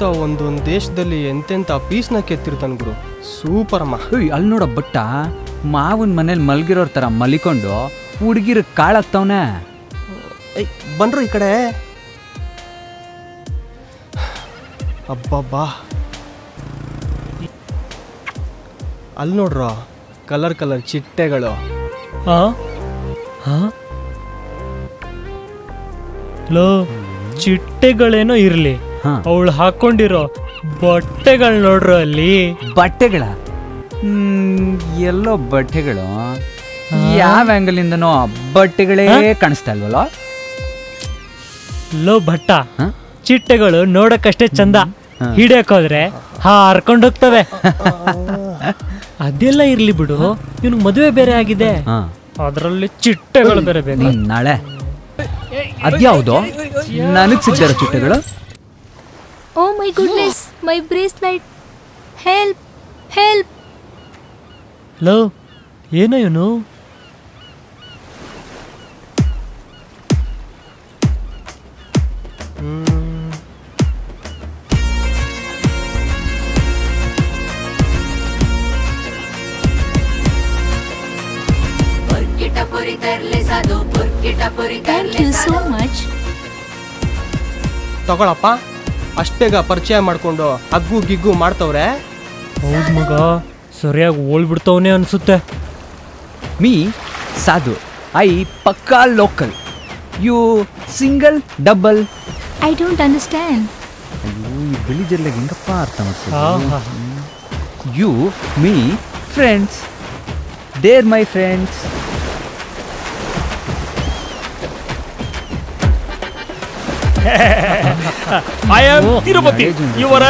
ಭಗವಂತ ಒಂದೊಂದು ದೇಶದಲ್ಲಿ ಎಂತೆಂಥ ಪೀಸ್ನ ಕೆತ್ತಿರ್ತಾನೆ ಗುರು. ಸೂಪರ್ ಅಮ್ಮ ಏಯ್ ಅಲ್ಲಿ ನೋಡ ಬಟ್ಟ ಮಾವನ್ ಮನೇಲಿ ಮಲ್ಗಿರೋರ್ ತರ ಮಲಿಕೊಂಡು ಹುಡುಗಿರ ಕಾಳಾಗ್ತಾವನೆ ಏಯ್ ಬನ್ರು ಈ ಕಡೆ. ಅಬ್ಬಬ್ಬಾ. ಅಲ್ಲಿ ನೋಡ್ರ ಕಲರ್ ಕಲರ್ ಚಿಟ್ಟೆಗಳು. ಹಾ ಹಾ ಲೋ ಚಿಟ್ಟೆಗಳೇನೋ ಇರ್ಲಿ. ಅವಳು ಹಾಕೊಂಡಿರೋ ಬಟ್ಟೆಗಳು ನೋಡ್ರ ಅಲ್ಲಿ ಬಟ್ಟೆಗಳ ಎಲ್ಲೋ ಬಟ್ಟೆಗಳು ಯಾವ ಆಂಗಲ್ ಇಂದನೋ ಬಟ್ಟೆಗಳೇ ಕಾಣಿಸ್ತಾ ಇಲ್ವಲ್ಲ ಲೋ ಭಟ್ಟ ಹಾ? ಚಿಟ್ಟೆಗಳು ನೋಡಕ್ಕಷ್ಟೇ ಚಂದ ಹಿಡಿಯಕ್ ಹಾ ಹರ್ಕೊಂಡು ಹೋಗ್ತವೆ ಅದೆಲ್ಲ ಇರ್ಲಿ ಬಿಡು ಇವನು ಮದುವೆ ಬೇರೆ ಆಗಿದೆ ಅದರಲ್ಲಿ ಚಿಟ್ಟೆಗಳು ಬೇರೆ ಬೇರೆ ನಾಳೆ ಅದ್ಯಾವುದು ನನಗ್ ಸಿಗ್ತಾರ ಚಿಟ್ಟೆಗಳು Oh my goodness, my bracelet. Help! Help! Low ಏನೋ ಇವನು Thank you so much. ತಗೊಳಪ್ಪ ಅಷ್ಟ್ ಬೇಗ ಪರಿಚಯ ಮಾಡಿಕೊಂಡು ಅಗ್ಗು ಗಿಗ್ಗು ಮಾಡ್ತವ್ರೆ. ಹೌದ್ ಮಗ ಸರಿಯಾಗಿ ಓಳ್ಬಿಡ್ತವನೇ ಅನ್ಸುತ್ತೆ. ಮೀ ಸಾಧು ಐ ಪಕ್ಕಾ local. You single double. I don't understand. ಅಯ್ಯೋ ಈ ಬಿಳಿ ಜಿಲ್ಲೆಗೆ ಹೆಂಗಪ್ಪ ಅರ್ಥ ಆಹಾ. You me friends. There my friends. I am Tirupati ಇವರ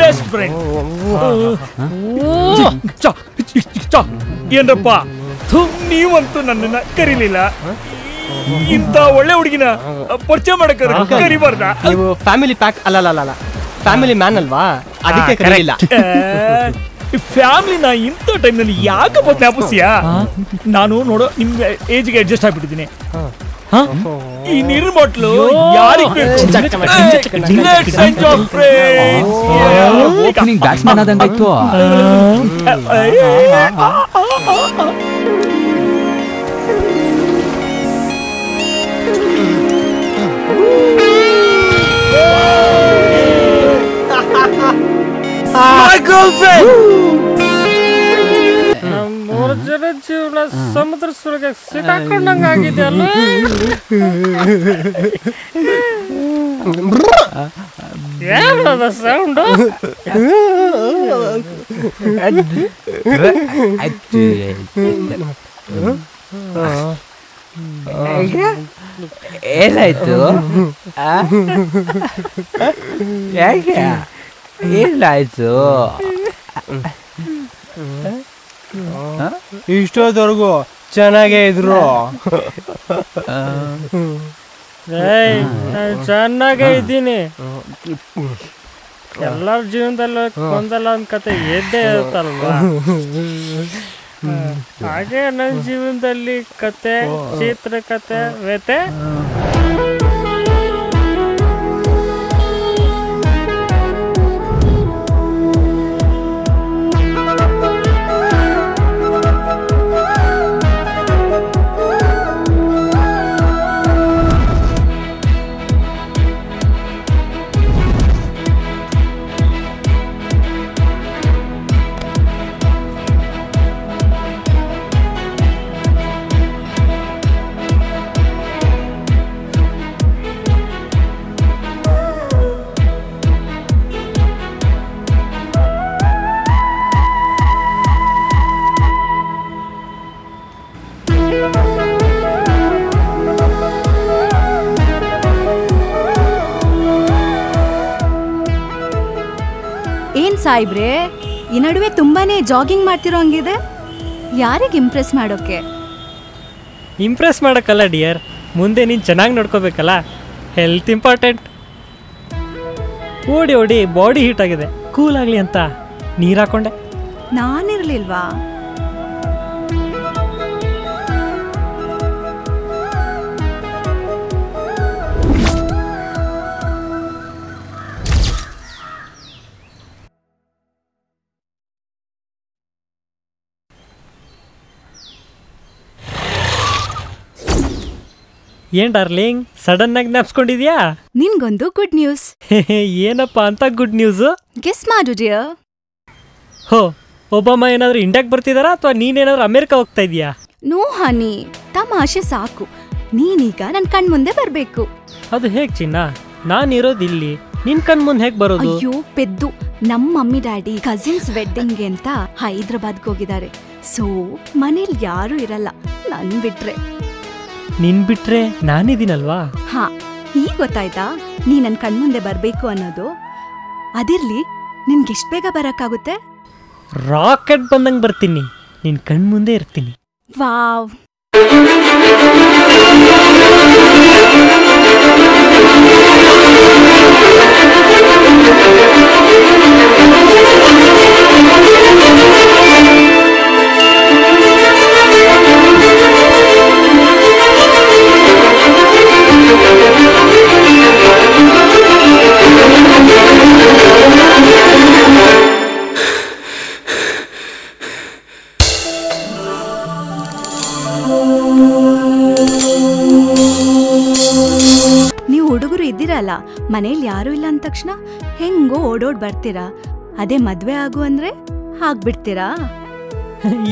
ಬೆಸ್ಟ್ ಫ್ರೆಂಡ್ ಏನ್ರಪ್ಪ ಥು, ನೀವಂತೂ ನನ್ನನ್ನ ಕರೀಲಿಲ್ಲ. ಇಂತ ಒಳ್ಳೆ ಹುಡುಗಿನ ಪರಿಚಯ ಮಾಡಕ್ ಕರಿಬಾರ್ದ. ನೀವು ಫ್ಯಾಮಿಲಿ ಪ್ಯಾಕ್ ಅಲ್ಲ ಫ್ಯಾಮಿಲಿ ಮ್ಯಾನ್ ಅಲ್ವಾ? ಅದಕ್ಕೆ ಕರೀಲಿಲ್ಲ. ಫ್ಯಾಮಿಲಿನ ಇಂಥ ಟೈಮ್ನಲ್ಲಿ ಯಾಕಪ್ಪ ಜ್ಞಾಪಿಸ್ತೀಯಾ ನಾನು ನೋಡೋ ಏಜ್ಗೆ ಅಡ್ಜಸ್ಟ್ ಆಗ್ಬಿಟ್ಟಿದ್ದೀನಿ. ಈ ನೀರಿನ ಬಾಟ್ಲು ಯಾರಿಗ್ ಬೇಕು Let's enjoy friends. Opening batsman ಆದಂಗಾಯ್ತು My girlfriend. ಮೂರು ಜನ ಜೀವನ ಸಮುದ್ರ ಸುರಗ ಸಿಕ್ಕಾಕೊಂಡಂಗ ಆಗಿದೆ ಅಲ್ಲ? ಏನದ ಸೌಂಡು ಏನಾಯ್ತು? ಯಾಕೆ? ಏನಾಯ್ತು? ಇಷ್ಟೊತ್ತವರೆಗೂ ಚೆನ್ನಾಗೇ ಇದ್ರು. ಚೆನ್ನಾಗೇ ಇದ್ದೀನಿ. ಎಲ್ಲರ ಜೀವನದಲ್ಲೂ ಒಂದಲ್ಲ ಒಂದ್ ಕತೆ ಎದ್ದೇ ಇರುತ್ತಲ್ವಾ ಹಾಗೆ ನನ್ನ ಜೀವನದಲ್ಲಿ ಕತೆ ಚಿತ್ರಕತೆ ವ್ಯತೆ ಸಾಯ್ಬ್ರೆ ಈ ನಡುವೆ ತುಂಬಾನೇ ಜಾಗಿಂಗ್ ಮಾಡ್ತಿರೋ ಹಂಗಿದೆ. ಯಾರಿಗೆ ಇಂಪ್ರೆಸ್ ಮಾಡೋಕೆ? ಇಂಪ್ರೆಸ್ ಮಾಡೋಕ್ಕಲ್ಲ ಡಿಯರ್ ಮುಂದೆ ನೀನು ಚೆನ್ನಾಗಿ ನೋಡ್ಕೋಬೇಕಲ್ಲ? ಹೆಲ್ತ್ ಇಂಪಾರ್ಟೆಂಟ್ ಓಡಿ ಓಡಿ ಬಾಡಿ ಹೀಟ್ ಆಗಿದೆ. ಕೂಲ್ ಆಗಲಿ ಅಂತ ನೀರು ಹಾಕೊಂಡೆ. ನಾನಿರ್ಲಿಲ್ವಾ? ಏನ್ ಡಾರ್ಲಿಂಗ್? ಸಡನ್ ಆಗಿ ನೆಪ್ಸ್ಕೊಂಡಿದ್ಯಾ? ನಿನ್ಗೊಂದು ಗುಡ್ ನ್ಯೂಸ್ ಏನಪ್ಪ ಅಂತ ಗುಡ್ ನ್ಯೂಸ್ ಗೆಸ್ ಮಾಡು ಡಿಯರ್ ಹೋ ಒಬ್ಬಮ್ಮ ಏನಾದ್ರೂ ಇಂಡಿಯಾಕ್ ಬರ್ತಿದಾರಾ ಅಥವಾ ನೀನೇನಾದ್ರೂ ಅಮೆರಿಕ ಹೋಗ್ತಾ ಇದೀಯಾ? ನೋ ಹನಿ ತಮಾಷೆ ಸಾಕು. ನೀನೀಗ ನನ್ ಕಣ್ ಮುಂದೆ ಬರಬೇಕು. ಅದು ಹೇಗ್ ಚಿನ್ನ? ನಾನಿರೋದು ಇಲ್ಲಿ ನಿನ್ ಕಣ್ ಮುಂದೆ ಹೇಗ್ ಬರೋದು? ಅಯ್ಯೋ ಪೆದ್ದು. ನಮ್ಮ ಮಮ್ಮಿ ಡ್ಯಾಡಿ ಕಸಿನ್ಸ್ ವೆಡ್ಡಿಂಗ್ ಅಂತ ಹೈದ್ರಾಬಾದ್ಗೆ ಹೋಗಿದ್ದಾರೆ. ಸೊ ಮನೇಲಿ ಯಾರು ಇರಲ್ಲ. ನನ್ ಬಿಟ್ರೆ. ನಿನ್ ಬಿಟ್ರೆ ನಾನಿದ್ದೀನಲ್ವಾ? ಹಾ ಈಗ ಗೊತ್ತಾಯ್ತಾ? ನೀ ನನ್ ಕಣ್ಮುಂದೆ ಬರ್ಬೇಕು ಅನ್ನೋದು? ಅದಿರ್ಲಿ ನಿನ್ಗೆ ಎಷ್ಟ್ ಬೇಗ ಬರಕ್ಕಾಗುತ್ತೆ? ರಾಕೆಟ್ ಬಂದಂಗೆ ಬರ್ತೀನಿ. ನಿನ್ ಕಣ್ಮುಂದೆ ಇರ್ತೀನಿ. ವಾವ್. ನೀವು ಹುಡುಗರು ಇದ್ದೀರಲ್ಲ ಮನೇಲಿ ಯಾರು ಇಲ್ಲ ಅಂದ ತಕ್ಷಣ ಹೆಂಗೋ ಓಡೋಡ್ ಬರ್ತೀರಾ? ಅದೇ ಮದ್ವೆ ಆಗು ಅಂದ್ರೆ ಯಾರು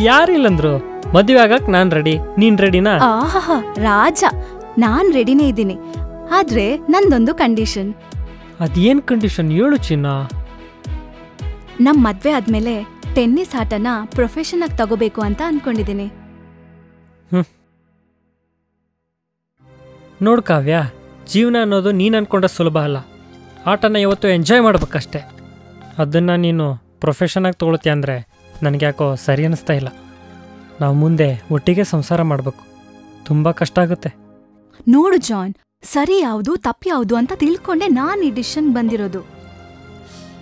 ಯಾರಿಲ್ಲಂದ್ರು ಮದ್ವೆ ಆಗಕ್ ನಾನ್ ರೆಡಿ ನೀನ್ ರೆಡಿನಾ ಆಹಾ ರಾಜ. ನಾನ್ ರೆಡಿನೇ ಇದ್ದೀನಿ. ಆದ್ರೆ ನಂದೊಂದು ಕಂಡೀಷನ್ ಅದೇನ್ ಕಂಡೀಷನ್ ಹೇಳು ಚಿನ್ನ. ನಮ್ ಮದ್ವೆ ಆದ್ಮೇಲೆ ಟೆನ್ನಿಸ್ ಆಟನ ಪ್ರೊಫೆಷನ್ ಆಗಿ ತಗೋಬೇಕು ಅಂತ ಅನ್ಕೊಂಡಿದ್ದೀನಿ. ನೋಡ್ ಕಾವ್ಯ, ಜೀವನ ಅನ್ನೋದು ನೀನು ಅನ್ಕೊಂಡ ಸುಲಭ ಅಲ್ಲ. ಆಟನ ಇವತ್ತು ಎಂಜಾಯ್ ಮಾಡ್ಬೇಕಷ್ಟೆ. ಅದನ್ನ ನೀನು ಪ್ರೊಫೆಷನಾಗಿ ಆಗಿ ಅಂದರೆ ನನಗೆ ಯಾಕೋ ಸರಿ ಅನ್ನಿಸ್ತಾ ಇಲ್ಲ. ನಾವು ಮುಂದೆ ಒಟ್ಟಿಗೆ ಸಂಸಾರ ಮಾಡಬೇಕು. ತುಂಬ ಕಷ್ಟ ಆಗುತ್ತೆ. ನೋಡು ಜಾನ್, ಸರಿ ಯಾವುದು, ತಪ್ಪು ಯಾವುದು ಅಂತ ತಿಳ್ಕೊಂಡೆ ನಾನು ಈ ಡಿಸಿಷನ್ ಬಂದಿರೋದು.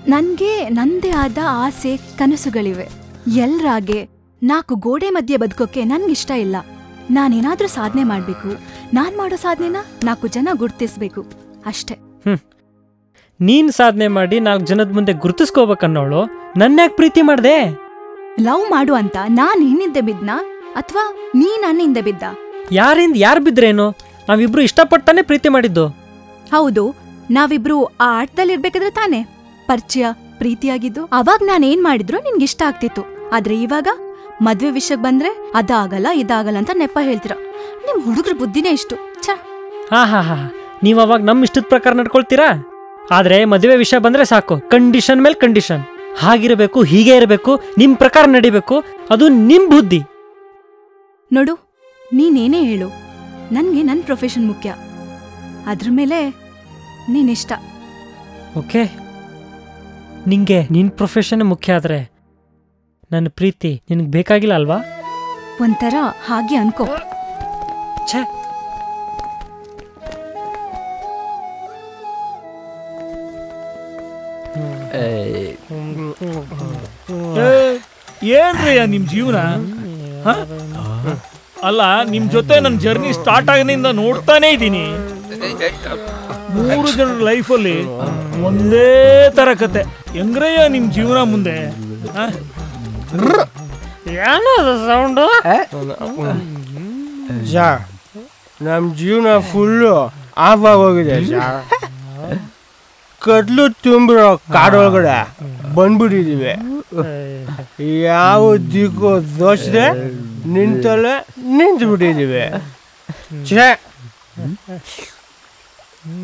ನನಗೆ ನನ್ನದೇ ಆದ ಆಸೆ, ಕನಸುಗಳಿವೆ. ಎಲ್ರಾಗೆ ನಾಲ್ಕು ಗೋಡೆ ಮಧ್ಯೆ ಬದುಕೋಕೆ ನನ್ಗಿಷ್ಟ ಇಲ್ಲ. ನಾನೇನಾದ್ರೂ ಸಾಧನೆ ಮಾಡ್ಬೇಕು. ನಾನ್ ಮಾಡೋ ಸಾಧನೆನ ನಾಲ್ಕು ಜನ ಗುರ್ತಿಸ್ಬೇಕು. ಅಷ್ಟೇ. ನೀನ್ ಸಾಧನೆ ಮಾಡಿ ನಾಲ್ಕು ಜನದ ಮುಂದೆ ಗುರುತಿಸ್ಕೋಬೇಕನ್ನೋಳು. ನನ್ಯಾಕೆ ಪ್ರೀತಿ ಮಾಡ್ದೆ? ಲವ್ ಮಾಡು ಅಂತ ನಾನ್ ನಿನ್ನಿಂದೆ ಬಿದ್ನ? ಅಥವಾ ನೀ ನನ್ನಿಂದ ಬಿದ್ದ? ಯಾರಿಂದ ಯಾರು ಬಿದ್ರೇನು? ನಾವಿಬ್ರು ಇಷ್ಟಪಟ್ಟಾನೆ ಪ್ರೀತಿ ಮಾಡಿದ್ದು. ಹೌದು. ನಾವಿಬ್ರು ಆ ಆಟದಲ್ಲಿರ್ಬೇಕಾದ್ರೆ ತಾನೇ. ಪರಿಚಯ ಪ್ರೀತಿಯಾಗಿದ್ದು. ಅವಾಗ ನಾನು ಏನ್ ಮಾಡಿದ್ರು ನಿನ್ಗೆ ಇಷ್ಟ ಆಗ್ತಿತ್ತು. ಆದ್ರೆ ಇವಾಗ ಮದ್ವೆ ವಿಷಯಕ್ ಬಂದ್ರೆ ಅದಾಗಲ್ಲ ಇದಾಗಲ್ಲ ಅಂತ ನೆಪ ಹೇಳ್ತೀರಾ. ನಿಮ್ ಹುಡುಗ್ರ ಬುದ್ಧಿನೇ ಇಷ್ಟು. ಛ. ಹಾ ಹಾ ಹಾ ನೀವು ಅವಾಗ ನಮ್ಮ ಇಷ್ಟದ ಪ್ರಕಾರ ನಡ್ಕೊಳ್ತೀರಾ? ಆದ್ರೆ ಮದುವೆ ವಿಷಯ ಬಂದ್ರೆ ಸಾಕು. ಕಂಡೀಷನ್ ಮೇಲೆ ಕಂಡೀಷನ್. ಹಾಗಿರಬೇಕು ಹೀಗೆ ಇರಬೇಕು ನಿಮ್ ಪ್ರಕಾರ ನಡಿಬೇಕು ಅದು ನಿಮ್ ಬುದ್ಧಿ. ನೋಡು ನೀನೇನೇ ಹೇಳು. ನನ್ಗೆ ನನ್ ಪ್ರೊಫೆಷನ್ ಮುಖ್ಯ. ಅದ್ರ ಮೇಲೆ ನೀನಿಷ್ಟ. ಓಕೆ. ನಿಂಗೆ ನಿನ್ ಪ್ರೊಫೆಷನ್ ಮುಖ್ಯ ಆದ್ರೆ ನನ್ನ ಪ್ರೀತಿ ನಿನಗೆ ಬೇಕಾಗಿಲ್ಲ ಅಲ್ವಾ? ಒಂಥರ ಹಾಗೆ ಅನ್ಕೋ. ಛೇ! ಏನ್ರಯ್ಯ ನಿಮ್ ಜೀವನ? ಹ? ಅಲ್ಲ ನಿಮ್ ಜೊತೆ ನನ್ನ ಜರ್ನಿ ಸ್ಟಾರ್ಟ್ ಆಗಿನಿಂದ ನೋಡ್ತಾನೆ ಇದ್ದೀನಿ. ಮೂರು ಜನರ ಲೈಫಲ್ಲಿ ಒಂದೇ ತರ ಕತೆ. ಹೆಂಗ್ರಯ್ಯ ನಿಮ್ ಜೀವನ ಮುಂದೆ? ಹ? ಸೌಂಡ್ ಜಾ ನಮ್ಮ ಜೀವನ ಫುಲ್ಲು ಆಫ್ ಆಗೋಗಿದೆ ಜಾ ಕತ್ಲು ತುಂಬಿರೋ ಕಾಡೊಳಗಡೆ ಬಂದ್ಬಿಟ್ಟಿದ್ದೀವಿ ಯಾವ ದಿಕ್ಕು ದೋಷದೆ ನಿಂತಲ್ಲೇ ನಿಂತು ಬಿಟ್ಟಿದ್ದೀವಿ ಛೇ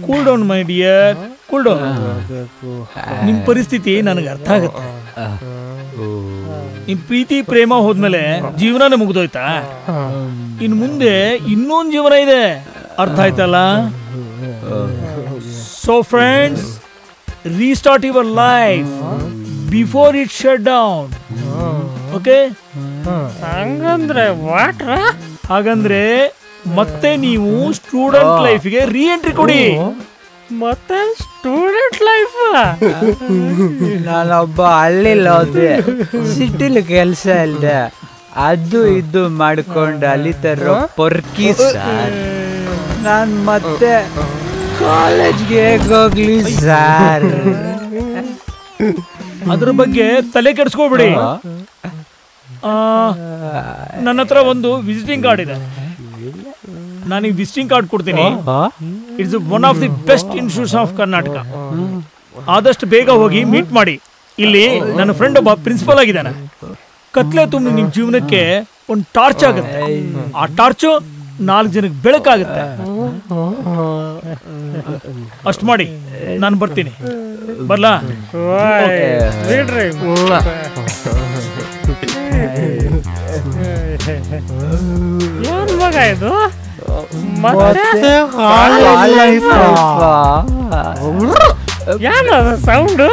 cool down my dear cool down ನಿಮ್ಮ ಪರಿಸ್ಥಿತಿ ನನಗೆ ಅರ್ಥ ಆಗುತ್ತೆ. ನಿಮ್ ಪ್ರೀತಿ ಪ್ರೇಮ ಹೋದ್ಮೇಲೆ ಜೀವನನೇ ಮುಗ್ದೋಯ್ತಾ? ಇನ್ ಮುಂದೆ ಇನ್ನೊಂದು ಜೀವನ ಇದೆ. ಅರ್ಥ ಆಯ್ತಲ್ಲ? So friends restart your life before it shut down okay ಹಂಗಂದ್ರೆ ವಾಟ್ರ ಹಾಗಂದ್ರೆ ಮತ್ತೆ ನೀವು ಸ್ಟೂಡೆಂಟ್ ಲೈಫ್ಗೆ ರೀ ಎಂಟ್ರಿ ಕೊಡಿ. ಮತ್ತೆ ಸ್ಟೂಡೆಂಟ್ ಲೈಫ್ ನಾನೊಬ್ಬ ಹಳ್ಳಿಲಿ ಹೋದೆ. ಸಿಟಿಲಿ ಕೆಲಸ ಇಲ್ದೆ. ಅದು ಇದು ಮಾಡ್ಕೊಂಡು ಅಲ್ಲಿ ತರೋ ಪೊರ್ಕಿ ಸರ್. ನಾನು ಮತ್ತೆ ಕಾಲೇಜ್ಗೆ ಹೋಗ್ಲಿ ಸರ್. ಅದ್ರ ಬಗ್ಗೆ ತಲೆ ಕೆಡಿಸ್ಕೋಬಿಡಿ. ನನ್ನ ಹತ್ರ ಒಂದು ವಿಸಿಟಿಂಗ್ ಕಾರ್ಡ್ ಇದೆ. ನಾನು ವಿಸಿಟಿಂಗ್ ಕಾರ್ಡ್ ಕೊಡ್ತೀನಿ. It's one of the best institution of Karnataka ಆದಷ್ಟು ಬೇಗ ಹೋಗಿ ಮೀಟ್ ಮಾಡಿ. ಇಲ್ಲಿ ನನ್ನ ಫ್ರೆಂಡ್ ಒಬ್ಬ ಪ್ರಿನ್ಸಿಪಲ್ ಆಗಿದ್ದಾನೆ. ಕತ್ಲೆ ತುಂಬ ನಿಮ್ಮ ಜೀವನಕ್ಕೆ ಒಂದು ಟಾರ್ಚ್ ಆಗುತ್ತೆ. ಆ ಟಾರ್ಚು ನಾಲ್ಕು ಜನಕ್ಕೆ ಬೆಳಕಾಗುತ್ತೆ. ಅಷ್ಟು ಮಾಡಿ ನಾನು ಬರ್ತೀನಿ. ಬರ್ಲಾ? ಏನ್ ಮಗ ಇದು? mất thế khó lại lấy phở dám là sáu đứa